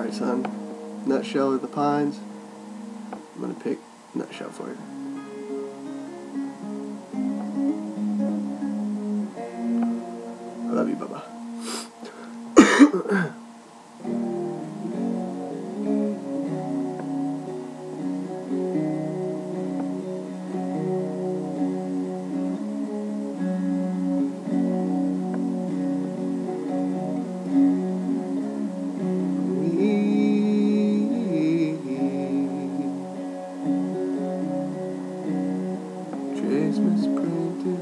Alright, son. Nutshell of the Pines. I'm gonna pick Nutshell for you. I love you, Bubba.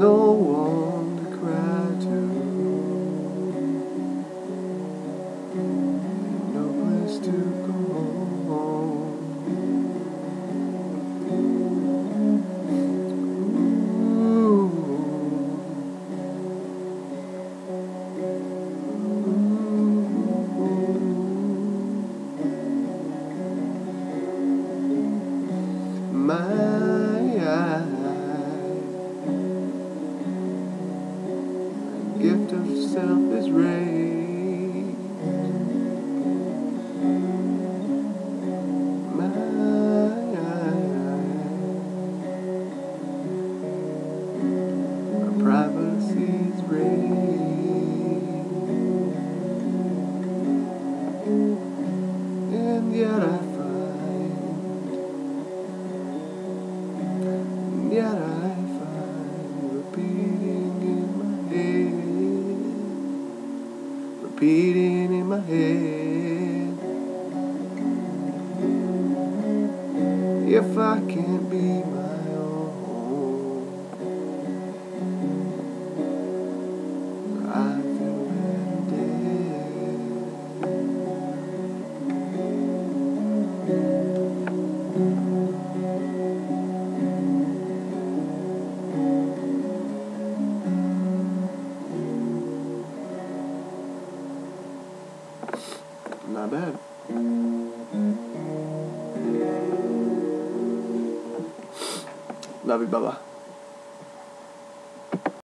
No one to cry to, no place to go home. My gift of self is raised. My eye, privacy is raised. And yet I find, and yet I repeating in my head. If I can't be Not bad. Love you, Bubba.